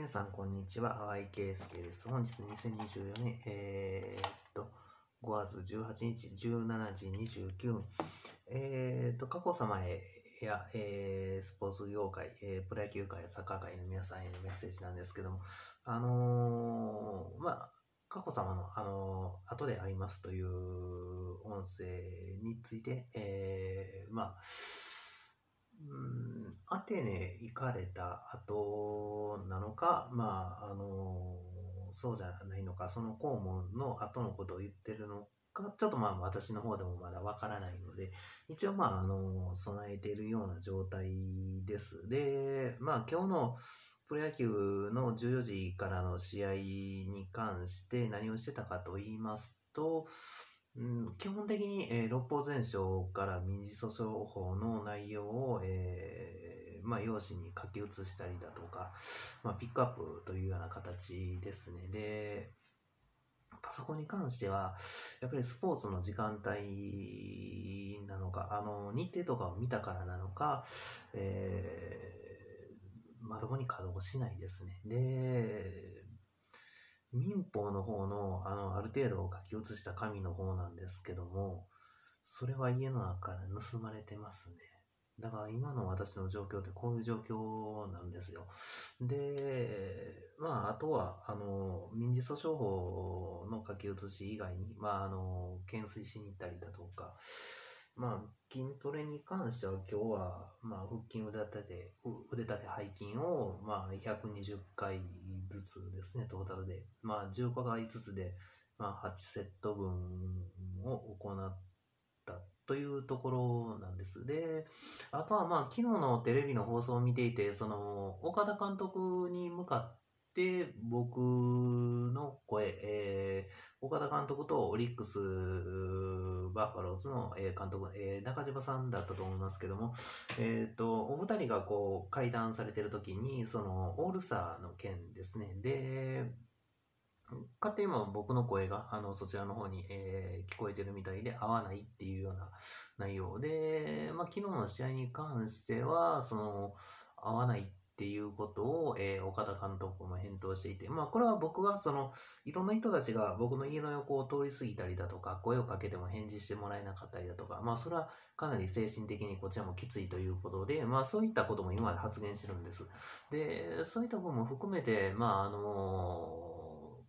皆さん、こんにちは。淡井圭介です。本日2024年、えー、っと、5月18日17時29分。えー、っと、佳子様へや、えー、スポーツ業界、えー、プロ野球界、サッカー界の皆さんへのメッセージなんですけども、あのー、まあ、佳子様の、あのー、後で会いますという音声について、えー、まあ、うんアテネ行かれた後なのか、まあ、あの、そうじゃないのか、その公務の後のことを言ってるのか、ちょっとまあ私の方でもまだわからないので、一応まあ、あの、備えているような状態です。で、まあ今日のプロ野球の14時からの試合に関して何をしてたかと言いますと、うん、基本的に、えー六法全書から民事訴訟法の内容を、えーまあ、用紙に書き写したりだとか、まあ、ピックアップというような形ですね。で、パソコンに関しては、やっぱりスポーツの時間帯なのか、あの、日程とかを見たからなのか、えーまともに稼働しないですね。で、民法の方の、あの、ある程度書き写した紙の方なんですけども、それは家の中から盗まれてますね。だから今の私の状況ってこういう状況なんですよ。で、まあ、あとは、あの、民事訴訟法の書き写し以外に、まあ、あの、懸垂しに行ったりだとか、まあ、筋トレに関しては今日は、まあ、腹筋腕立て、腕立て背筋を、まあ、120回ずつですね、トータルで。まあ、15回ずつで、まあ、8セット分を行ったというところなんです。で、あとはまあ、昨日のテレビの放送を見ていて、その、岡田監督に向かって、僕の声、えー岡田監督とオリックス・バッファローズのえ監督、えー中島さんだったと思いますけども、えっ、と、お二人がこう、会談されてる時に、その、オールスターの件ですね。で、勝手に今僕の声が、あの、そちらの方に、えー聞こえてるみたいで、合わないっていうような内容で、まあ、昨日の試合に関しては、その、合わないっていうことを、えー岡田監督も返答していて、まあ、これは僕は、その、いろんな人たちが僕の家の横を通り過ぎたりだとか、声をかけても返事してもらえなかったりだとか、まあ、それはかなり精神的にこちらもきついということで、まあ、そういったことも今まで発言してるんです。で、そういった部分も含めて、まあ、あの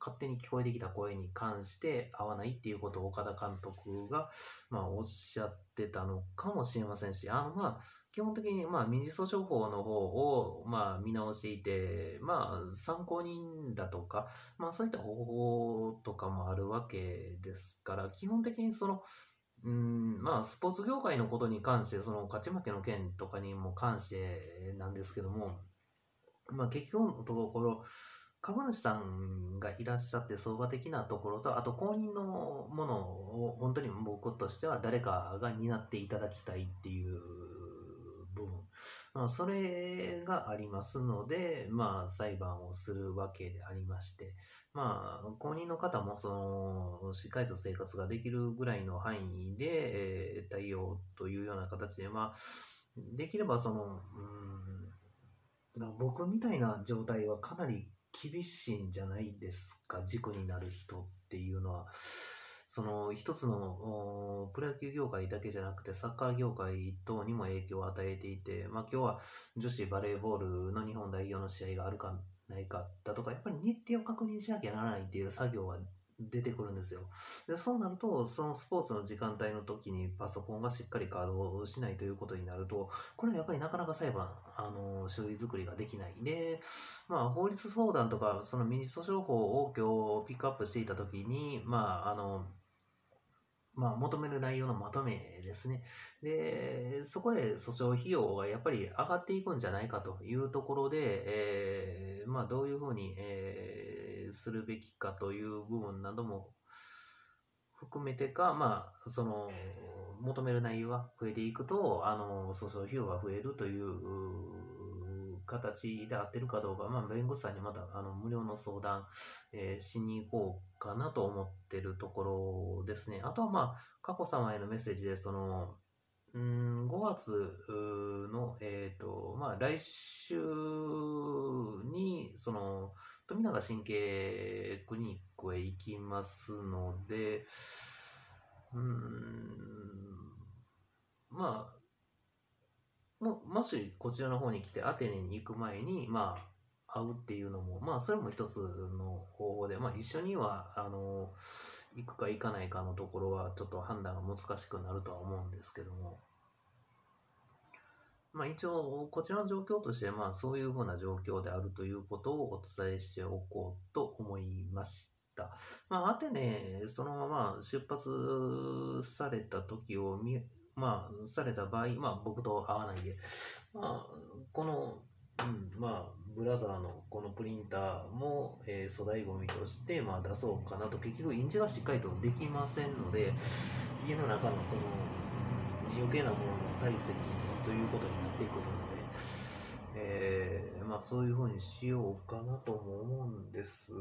勝手に聞こえてきた声に関して合わないっていうことを岡田監督が、まあ、おっしゃってたのかもしれませんし、あの、まあ、基本的に、まあ、民事訴訟法の方を、まあ、見直していて、まあ、参考人だとか、まあ、そういった方法とかもあるわけですから、基本的にその、うん、まあ、スポーツ業界のことに関して、その勝ち負けの件とかにも関してなんですけども、まあ、結局のところ、株主さんがいらっしゃって相場的なところと、あと公認のものを本当に僕としては誰かが担っていただきたいっていう部分。まあ、それがありますので、まあ、裁判をするわけでありまして、まあ、公認の方も、その、しっかりと生活ができるぐらいの範囲で、えー対応というような形で、まあ、できればその、うん、僕みたいな状態はかなり厳しいんじゃないですか、事故になる人っていうのは。その一つのプロ野球業界だけじゃなくてサッカー業界等にも影響を与えていて、まあ今日は女子バレーボールの日本代表の試合があるかないかだとか、やっぱり日程を確認しなきゃならないっていう作業は出てくるんですよ。で、そうなると、そのスポーツの時間帯の時にパソコンがしっかり稼働しないということになると、これはやっぱりなかなか裁判、あの、周囲作りができない。で、まあ、法律相談とか、その民事訴訟法を今日ピックアップしていた時に、まあ、あの、まあ、求める内容のまとめですね。で、そこで訴訟費用がやっぱり上がっていくんじゃないかというところで、えーまあ、どういうふうに、えーするべきかという部分なども含めてか、まあ、その、求める内容が増えていくと、あの、訴訟費用が増えるという形で合ってるかどうか、まあ、弁護士さんにまた、あの、無料の相談、えーしに行こうかなと思ってるところですね。あとは、まあ、佳子さまへのメッセージで、その、うん、5月の、えっ、と、まあ、来週に、その、富永神経クリニックへ行きますので、うん、まあ、も、もしこちらの方に来てアテネに行く前に、まあ、会うっていうのも、まあ、それも一つの方法で、まあ、一緒には、あの、行くか行かないかのところは、ちょっと判断が難しくなるとは思うんですけども、まあ一応、こちらの状況として、まあそういうふうな状況であるということをお伝えしておこうと思いました。まあアテネ、そのまま出発された時を見、まあされた場合、まあ僕と会わないで、まあこの、うん、まあブラザーのこのプリンターも、えー粗大ゴミとして、まあ出そうかなと、結局印字がしっかりとできませんので、家の中のその余計なものの体積ということになってくるので、えーまあそういうふうにしようかなとも思うんです。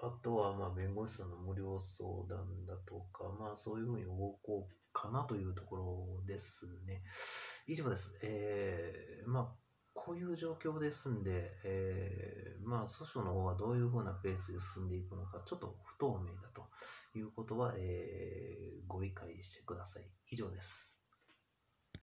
あとはまあ弁護士さんの無料相談だとか、まあそういうふうに動こうかなというところですね。以上です。えーまあこういう状況ですんで、えーまあ訴訟の方はどういうふうなペースで進んでいくのか、ちょっと不透明だということは、えーご理解してください。以上です。